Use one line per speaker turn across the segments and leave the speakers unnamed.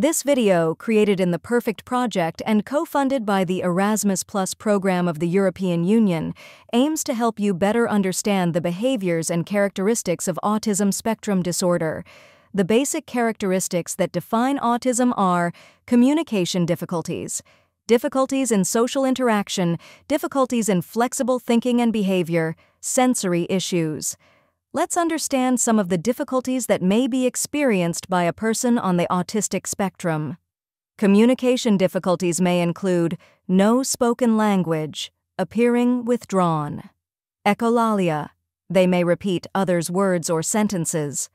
This video, created in the Perfect Project and co-funded by the Erasmus Plus program of the European Union, aims to help you better understand the behaviors and characteristics of autism spectrum disorder. The basic characteristics that define autism are communication difficulties, difficulties in social interaction, difficulties in flexible thinking and behavior, sensory issues. Let's understand some of the difficulties that may be experienced by a person on the autistic spectrum. Communication difficulties may include no spoken language, appearing withdrawn. Echolalia. They may repeat others' words or sentences.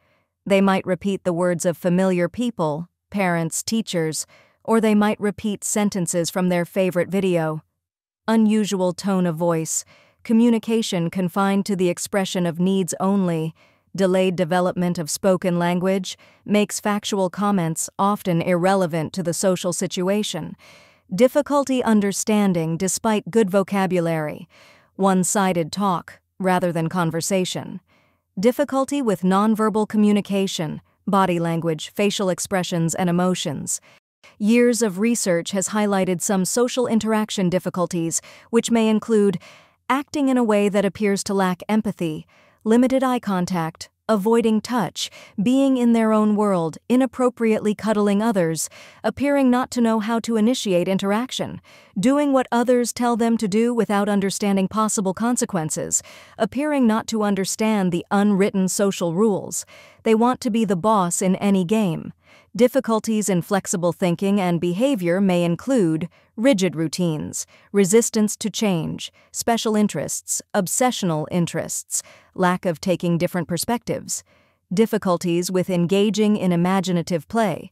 They might repeat the words of familiar people, parents, teachers, or they might repeat sentences from their favorite video. Unusual tone of voice, communication confined to the expression of needs only, delayed development of spoken language, makes factual comments often irrelevant to the social situation, difficulty understanding despite good vocabulary, one sided talk rather than conversation difficulty with nonverbal communication, body language, facial expressions, and emotions. Years of research has highlighted some social interaction difficulties, which may include acting in a way that appears to lack empathy, limited eye contact, avoiding touch, being in their own world, inappropriately cuddling others, appearing not to know how to initiate interaction, doing what others tell them to do without understanding possible consequences, appearing not to understand the unwritten social rules. They want to be the boss in any game. Difficulties in flexible thinking and behavior may include rigid routines, resistance to change, special interests, obsessional interests, lack of taking different perspectives, difficulties with engaging in imaginative play.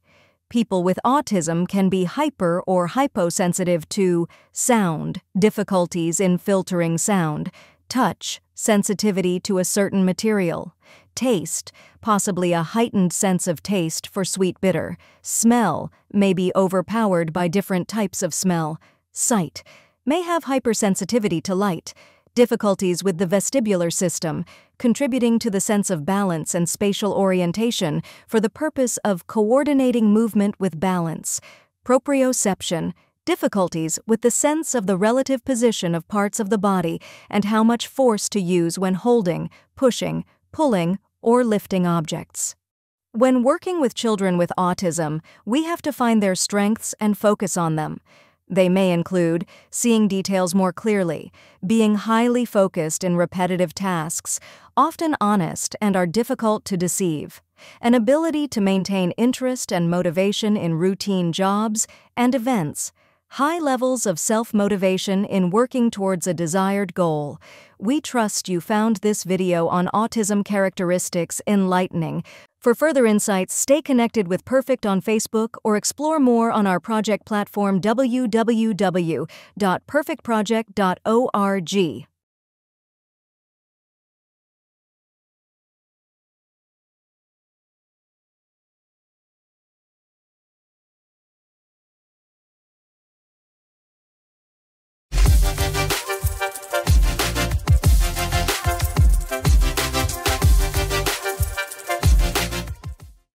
People with autism can be hyper or hyposensitive to sound, difficulties in filtering sound, touch, sensitivity to a certain material, taste, possibly a heightened sense of taste for sweet bitter, smell, may be overpowered by different types of smell, sight, may have hypersensitivity to light, difficulties with the vestibular system, contributing to the sense of balance and spatial orientation for the purpose of coordinating movement with balance, proprioception, difficulties with the sense of the relative position of parts of the body and how much force to use when holding, pushing, pulling, or lifting objects. When working with children with autism, we have to find their strengths and focus on them. They may include seeing details more clearly, being highly focused in repetitive tasks, often honest and are difficult to deceive, an ability to maintain interest and motivation in routine jobs and events, high levels of self motivation in working towards a desired goal. We trust you found this video on autism characteristics enlightening. For further insights, stay connected with Perfect on Facebook or explore more on our project platform www.perfectproject.org.